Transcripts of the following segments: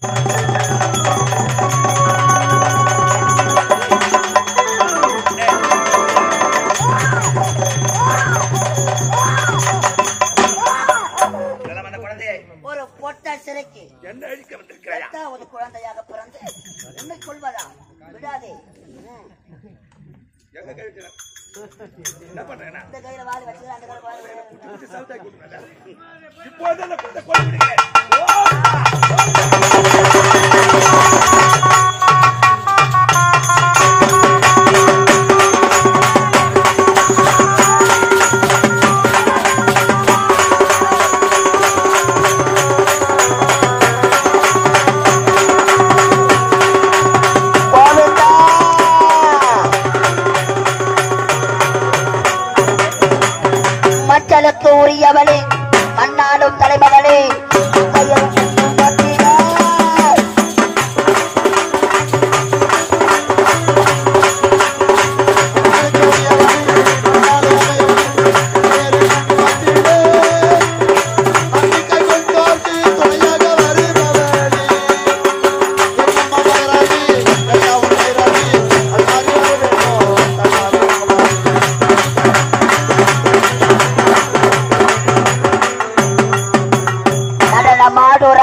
Música ಮಾಡೋರ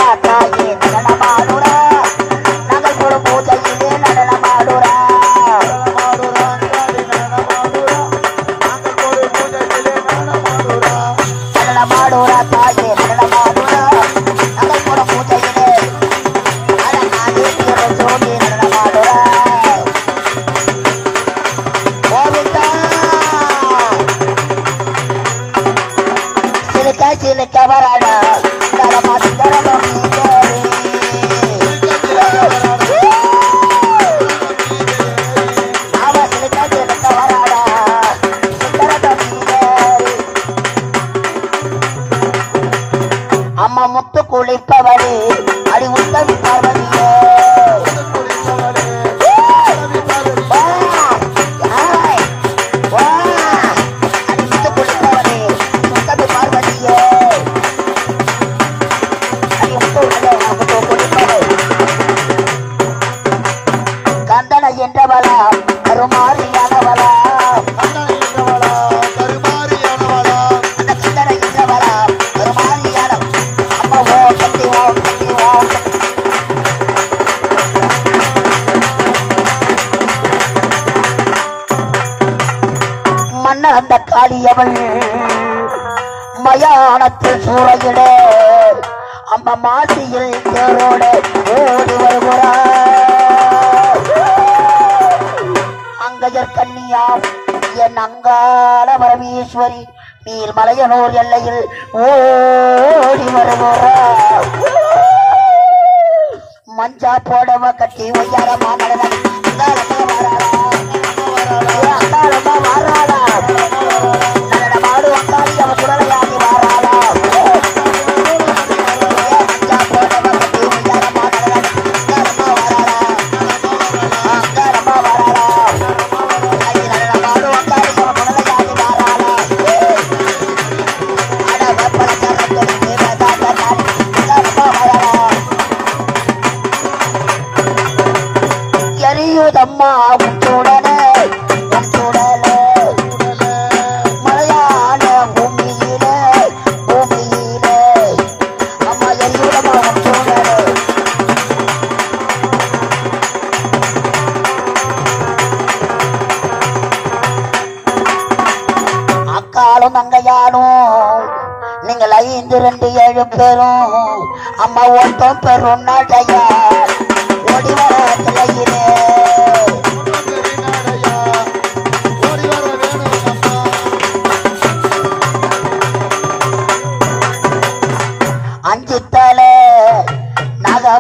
அம்மா முத்து குளிப்பவளே அடி உத்தவி பார்வதி. மயானத்தில் சூறையிட. அம்ம மாசியில் தேரோட ஓடி வருகிறார். அங்கையர் என் அங்காள பரமேஸ்வரி நீர்மலையனூர் எல்லையில் ஓடி வருகிறார். மஞ்சா போடவ கட்டி ஒய்யார மாமலன்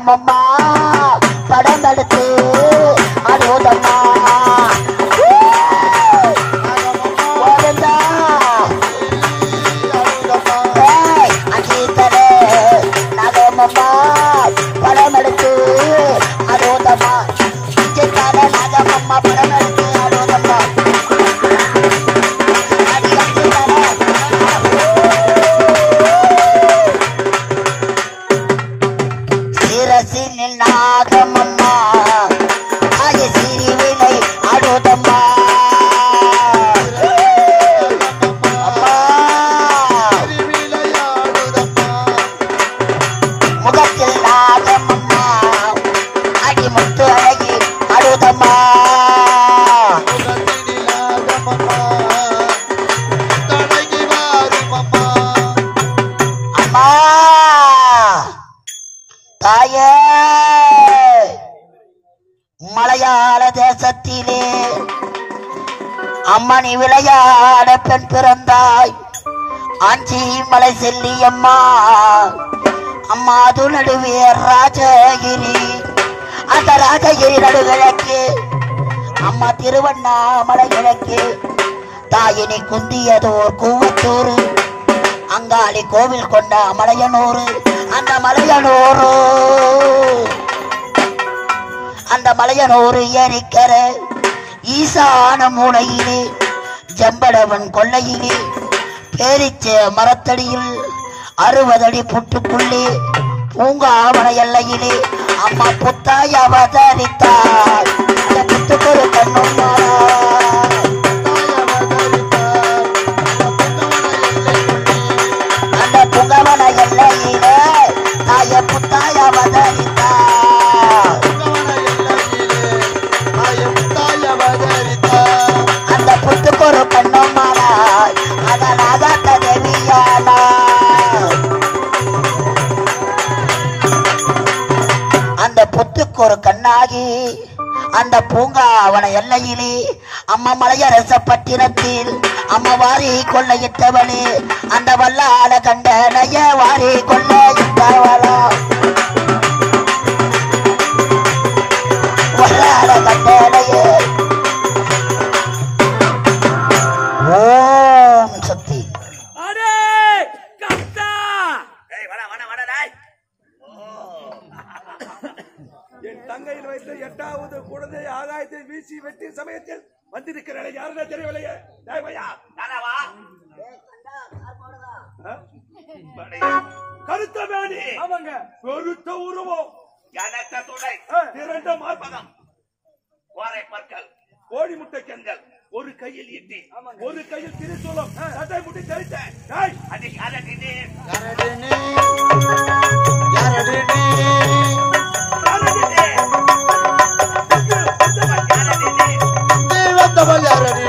mamá. விளையாட பிறந்தாய். ஆஞ்சி மலை செல்லி அம்மா அம்மா அது நடுவே ராஜகிரி. அந்த ராஜகிரி நடுவிளக்கு அம்மா திருவண்ணாமலை கிழக்கு. தாயினி குந்தியதோர் கூவத்தூர் அங்காளி கோவில் கொண்ட மலையனூர் அந்த மலையனூர். அந்த மலையனூர் ஏறிக்கிற ஈசான மூனையிலே ஜம்படவன் கொள்ளையிலே பேரிச்ச மரத்தடியில் அறுபதடி புட்டுக்குள்ளே ஆவண எல்லையிலே அம்மா புத்தாய் அவதரித்தார். புத்துக்கொரு கண்ணுமா பெண்ணாகி அந்த பூங்கா அவன எல்லையிலே அம்மா மலையரச பட்டினத்தில் அம்மா வாரி கொள்ளையிட்டவளே அந்த வல்லால கண்ட நய வாரி கொள்ளையிட்டவள. தங்கையில் வைத்த எட்டாவது குழந்தை ஆகாயத்தை வீசி வெட்டி சமயத்தில் வந்திருக்கிற யாருன்னா தெரியவில்லையே? கருத்த வேணி அவங்க பெருத்த உருவம். கனத்த துணை. திரண்ட மார்பகம். கோரை பற்கள். கோழி முட்டை கண்கள். ஒரு கையில் இட்டி ஒரு கையில் திருசூலம். சட்டை முட்டி தெரித்த அடி அரடினே யாரடினே? Trabalhar, amigo.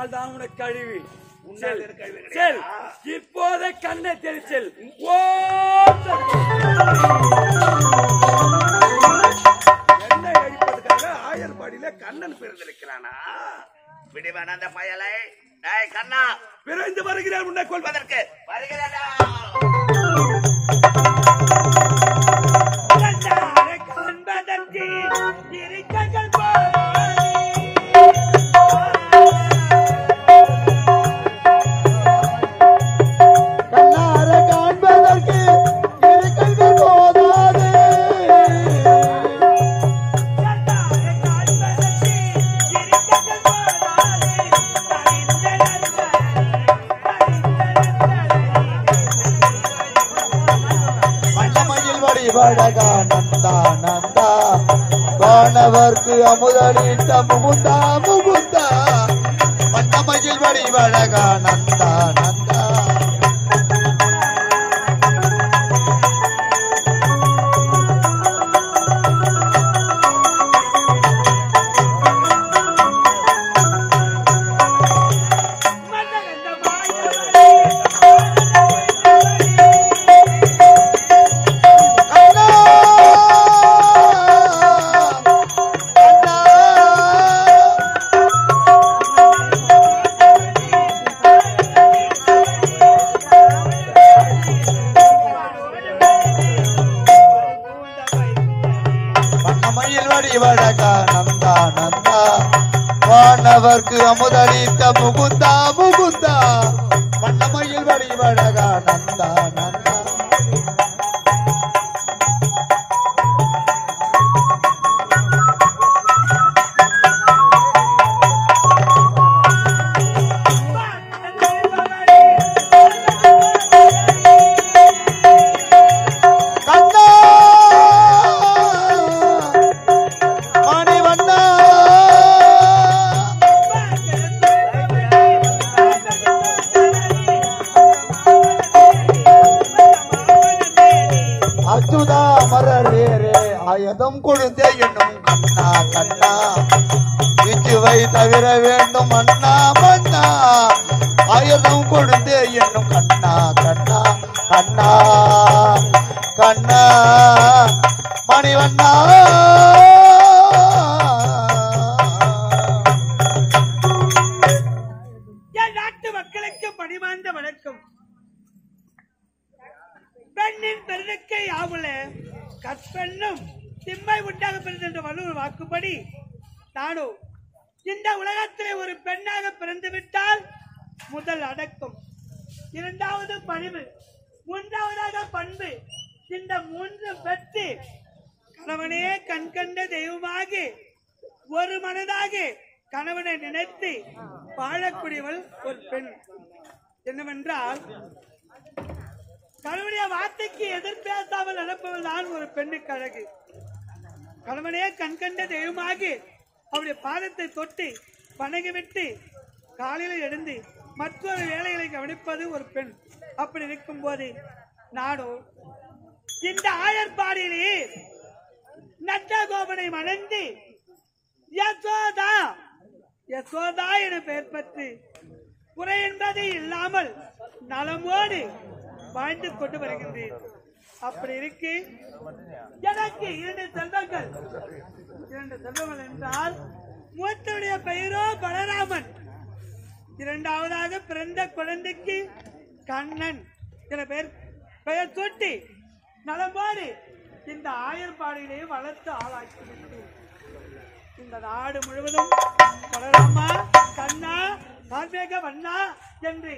அவனால் தான் உனக்கு கழிவு. செல். கிடையாதா? இப்போதே கண்ணை தெரிச்சல் ஓ என்னை அழிப்பதற்காக ஆயர்பாடியில கண்ணன் பிறந்திருக்கிறானா? விடுவேன் அந்த பயலை. டேய் கண்ணா. விரைந்து வருகிறார் உன்னை கொள்வதற்கு அவ்வழகா நந்தா நந்தா வானவர்க்கு அமுதளித்த முகுந்தா முகுந்தா. மன்னமையில் வடிவழகா நந்தா வானவர்க்கு அமுதளித்த perdão, um ஒரு பெண்ணாக பிறந்துவிட்டால் முதல் அடக்கம். இரண்டாவது பணிவு. மூன்றாவதாக பண்பு. இந்த மூன்று பெற்று கணவனே கண்கண்ட தெய்வமாக ஒரு மனதாக கணவனை நினைத்து வாழக்கூடியவள் ஒரு பெண். என்னவென்றால் கணவனுடைய வார்த்தைக்கு எதிர்பேசாமல் பேசாமல் ஒரு பெண்ணுக்கு அழகு. கணவனே கண்கண்ட தெய்வமாக அவருடைய பாதத்தை தொட்டு பணகிவிட்டு காலையில் எழுந்து மற்றொரு வேலைகளை கவனிப்பது ஒரு பெண். அப்படி இருக்கும் போது நானும் இந்த ஆயர்பாடியிலே நந்தகோபனை மணந்து யசோதா யசோதா என பெயர் பெற்று குறை என்பது இல்லாமல் நலமோடு வாழ்ந்து கொண்டு வருகின்றேன். அப்படி இருக்கு. எனக்கு இரண்டு செல்வங்கள். இரண்டு செல்வங்கள் என்றால் மூத்தனுடைய பெயரோ பலராமன். இரண்டாவதாக பிறந்த குழந்தைக்கு கண்ணன். என பெயர் பெயர் தொட்டி நலம்பாடு இந்த ஆயர்பாடியிலேயே வளர்த்து ஆளாக்கி இந்த நாடு முழுவதும் பலராமா கண்ணா கார்மேக வண்ணா என்று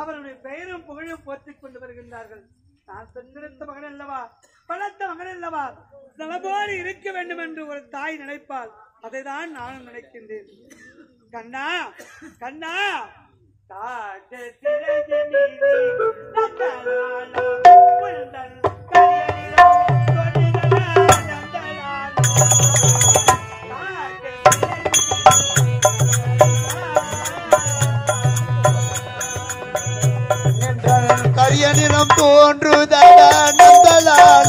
அவருடைய பெயரும் புகழும் போர்த்திக் கொண்டு வருகின்றார்கள். நான் சென்றிருந்த மகன் அல்லவா? பலத்த மகன் அல்லவா நலமோடு இருக்க வேண்டும் என்று ஒரு தாய் நினைப்பாள். அதைதான் நானும் நினைக்கின்றேன். கண்ணா கண்ணா! என்ற திரையினிலே நந்தலாலா, உந்தன் கரிய நிறம் தோன்றுதடா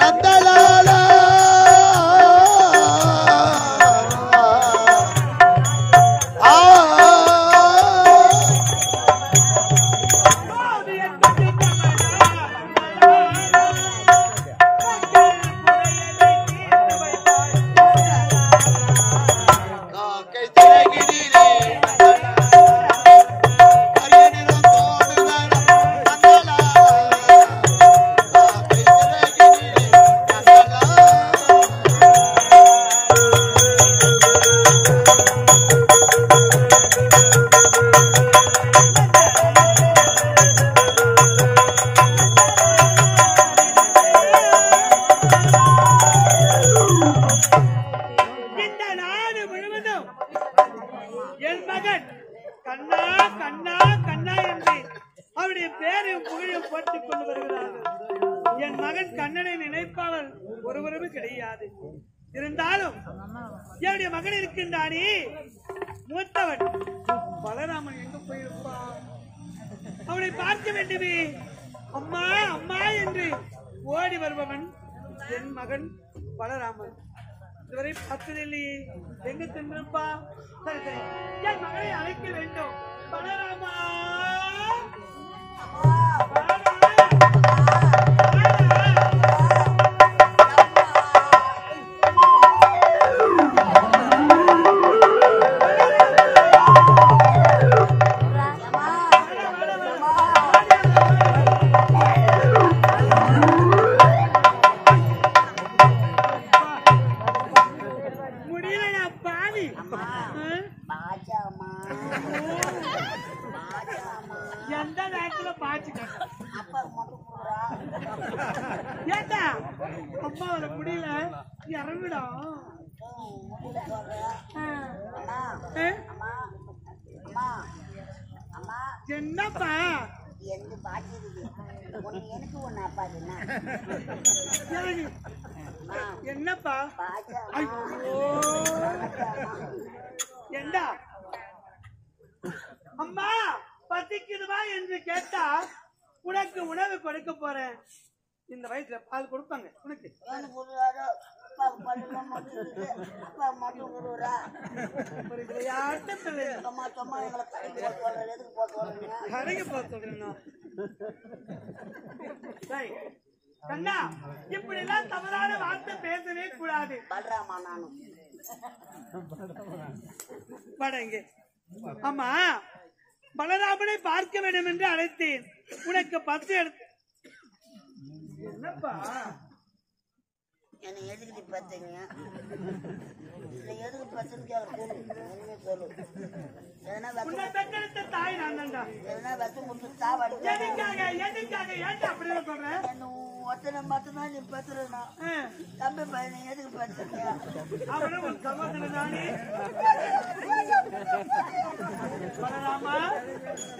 and then என்னப்பா? எந்த பாக்கி இருக்கு எனக்கு ஒண்ணு அப்பா என்னப்பா? ஏண்டா? அம்மா பசிக்குதுவா என்று கேட்டா உனக்கு உணவு கொடுக்க போறேன். இந்த வயசுல பால் கொடுப்பாங்க உனக்கு. அப்பா பல்லுலாம் மட்டும் அப்பா மட்டும் அம்மா சும்மா எங்களை கடைக்கு எதுக்கு போட்டு வர்றீங்க கடைக்கு போக சொல்றேன்னா டேய், கண்ணா இப்படி எல்லாம் தவறான வார்த்தை பேசவே கூடாது. பல்றாமா நானும். வாடா இங்கே. ஆமா பலராமனை பார்க்க வேண்டும் என்று அழைத்தேன். உனக்கு பத்து எடுத்து என்னப்பா? என்னை எதுக்கு பார்த்தீங்க இல்லை எதுக்கு சொல்லு உண்மையை சொல்லு எதனா தாய் நான் தான்டா. எதனா வெத்தம் கொடுத்து சாவடிச்சா எதுக்காக எதுக்காக ஏன்டா அப்படி சொல்றேன் என்ன ஒத்தனை மட்டும்தான் நீ பத்துறா தம்பி பையனை எதுக்கு பத்துறீங்க அவனும் உன் தானே.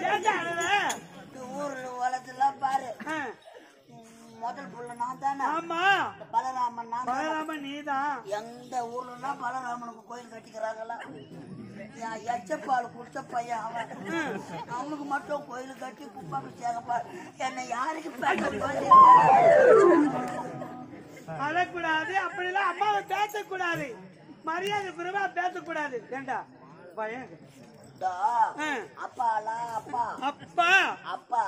ஏன்டா? ஊர்ல உலகத்தெல்லாம் பாரு. முதல் புள்ள நான் தானே ஆமா பலராமன் நான். பலராமன் நீதான். எந்த ஊர்லலாம் பலராமனுக்கு கோயில் கட்டிக்கிறாங்களா? எச்சப்பால் கொடுத்த பையன் அவன். அவனுக்கு மட்டும் கோயில் கட்டி சேகப்பா என்னை யாருக்கு அழக்கூடாது அப்படிலாம் அம்மாவை பேசக்கூடாது. மரியாதை குறைவா பேசக்கூடாது. ஏண்டா பயம் அப்பா? அப்பா.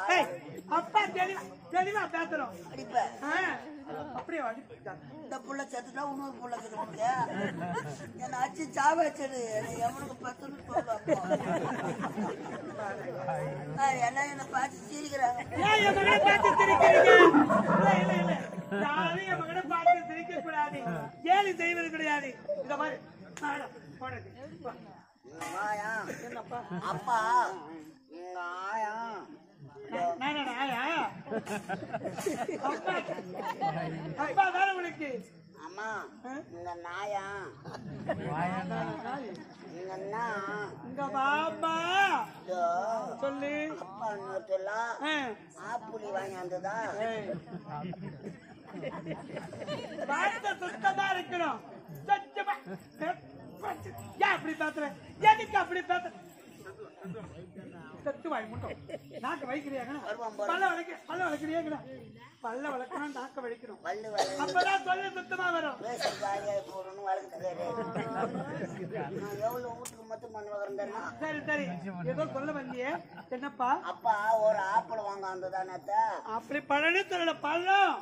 அப்பா. தெளிவா தெளிவா பேசுறோம். அப்படியே. இந்த புள்ள செத்துட்டா இன்னொரு புள்ள என்னை அடிச்சு சாவச்சது எவனுக்கு பத்துன்னு சொல்லு அப்போ. எல்லாம் என்னை பார்த்து சிரிக்கிறாங்க பார்த்து சிரிக்கிறீங்க? யாரும் என் மகனை பார்த்து சிரிக்க கூடாது கேலி செய்வது கிடையாது. இந்த மாதிரி அப்பா. உங்க ஆயா. நானா ஆயா? அப்பா. அப்பா வேற உனக்கு. அம்மா இந்த நாயா. இந்த அண்ணா. வாப்பா இதோ சொல்லு. அப்பா ஆ. ஆப்புளி வாங்கி வந்ததா? வார்த்தை சுத்தமா இருக்கணும். சுத்தமா. ஏன் அப்படி பேசுற. எதுக்கு அப்படி பேசுற? சத்து வாய் முட்டம். நாக்க பாரு. பல்ல வளைக்க பல்ல வளைக்கிறியாங்கண்ணா பல்ல வளர்க்கணும் நாக்க வளர்ந்து அப்பதான் சொல்லு சுத்தமா வரும். சரி சரி. ஏதோ சொல்ல வந்தியே என்னப்பா? அப்பா ஒரு ஆப்பிள் வாங்க வந்ததானத்த அப்படி பழனு சொல்லல பழம்.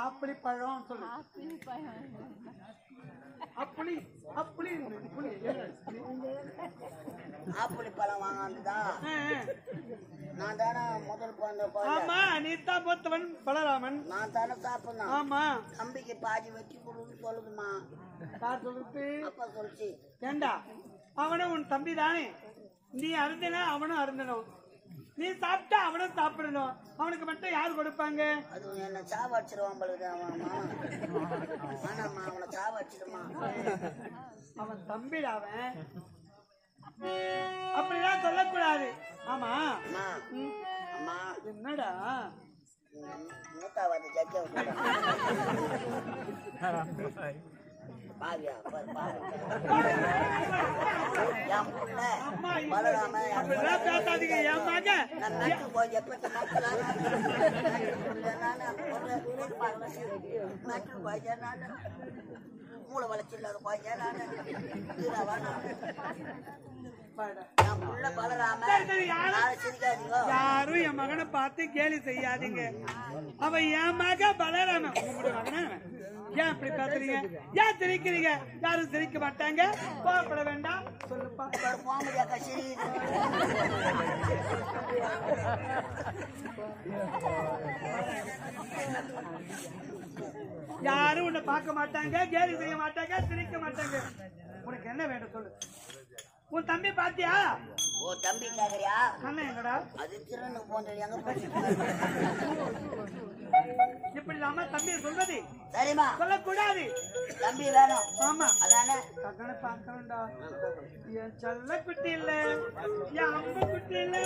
அப்படி பழம் சொல்லு. அப்படி அப்படி புளி. ஆப்பிள் பழம் வாங்க வந்ததா ஆ, ஆ. நான் தானே முதல் குழந்தை ஆமா நீ தான் மூத்தவன் பலராமன். நான் தானே சாப்பிடணும் ஆமா. தம்பிக்கு பாதி வச்சு கொடுன்னு சொல்லுதுமா யார் சொல்றது? அப்பா சொல்லிச்சு. ஏண்டா? அவனும் உன் தம்பி தானே நீ அருந்தினா அவனும் அருந்தணும் நீ சாப்பிட்டா அவனும் சாப்பிடணும். அவனுக்கு மட்டும் யார் கொடுப்பாங்க? அது என்ன சாவடிச்சிருவான் பழுது அவன் அவனை சாவடிச்சிடுமா அவன் தம்பிடா அவன். அப்படிலாம் சொல்லக்கூடாது. ஆமா. அம்மா என்னடா? மூத்தாவது ஜக்க விட்டு பாவியா. என் புள்ள. பலராம நான் மெட்ரு போய் எப்ப மெட்ரு போய் மூளை வளர்ச்சி இல்லாத போய் நான் புள்ள பலராம யாரும் என் மகனை பார்த்து கேலி செய்யாதீங்க. அவன் என் மக பலராமன் உங்களுடைய மகனா. ஏன் இப்படி பேசுறீங்க? ஏன் சிரிக்கிறீங்க? யாரும் சிரிக்க மாட்டாங்க. கோவப்பட வேண்டாம். சொல்லுப்பா. யாரும் உன்னை பார்க்க மாட்டாங்க கேலி செய்ய மாட்டாங்க சிரிக்க மாட்டாங்க. உனக்கு என்ன வேணும் சொல்லு? உன் தம்பி பாத்தியா? ஓ தம்பி கேக்குறியா? ஆமா எங்கடா? அது திருன்னு போன்ற எங்க போச்சு இப்படி இல்லாம தம்பி சொல்றது? சரிமா சொல்லக்கூடாது. தம்பி வேணும். ஆமா. அதானே? கண்ணு பார்க்கணும்டா. என் செல்ல குட்டி இல்ல. என் அம்பு குட்டி இல்ல.